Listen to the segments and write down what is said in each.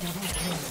Double kill.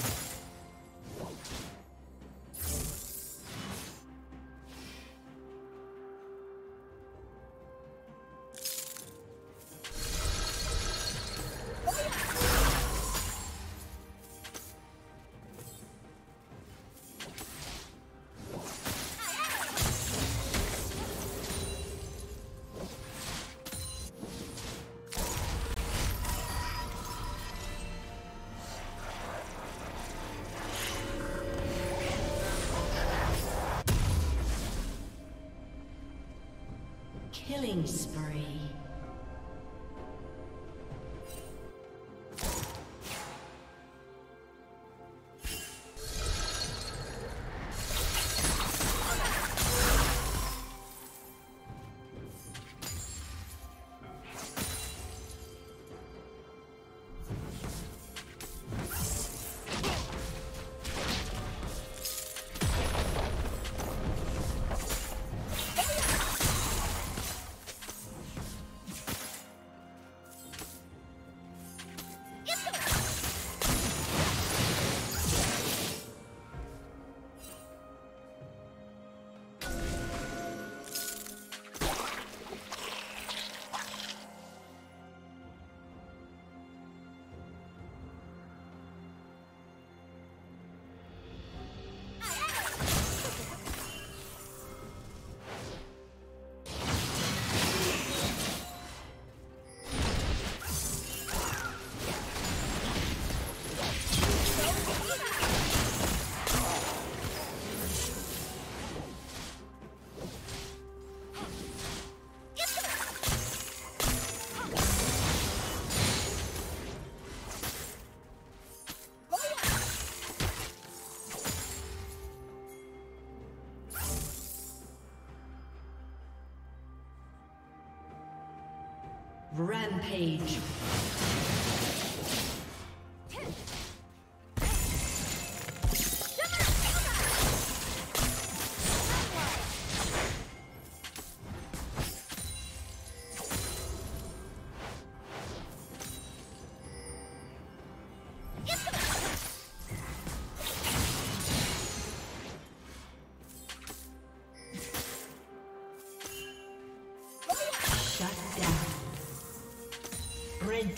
Killing spree. Rampage.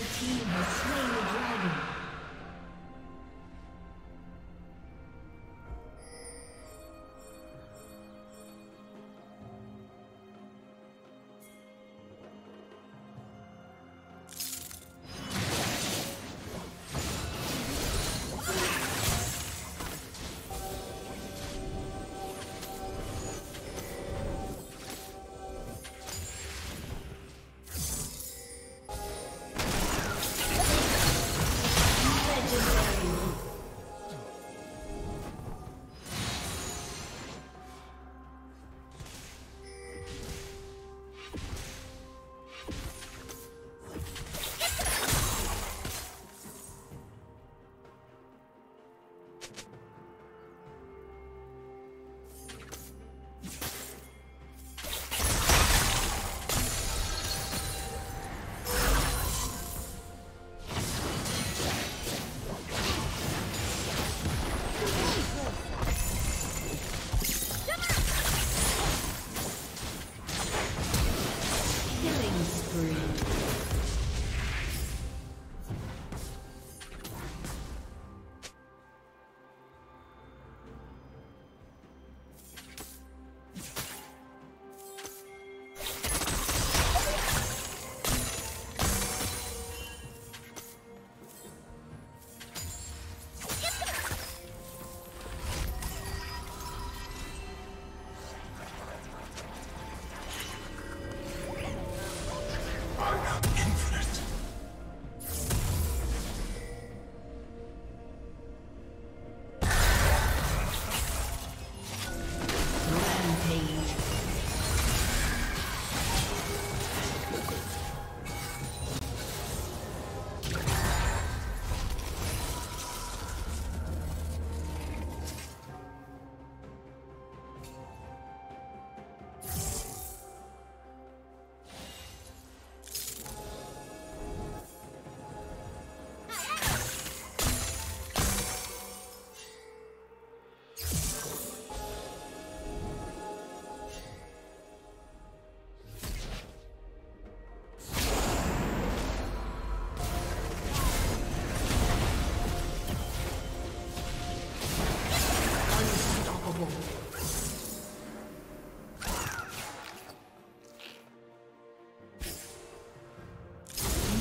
Team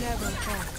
Turbo drive.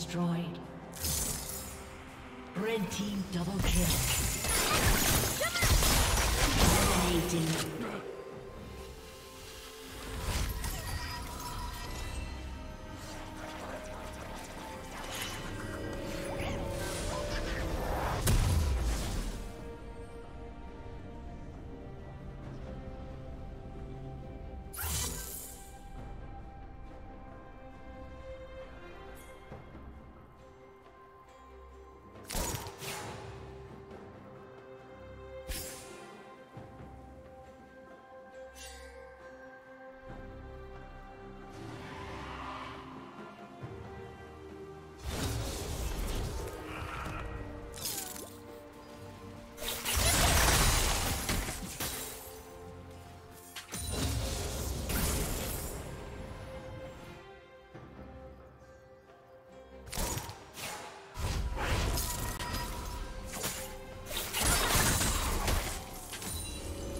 Destroyed. Red team double kill. Dominating.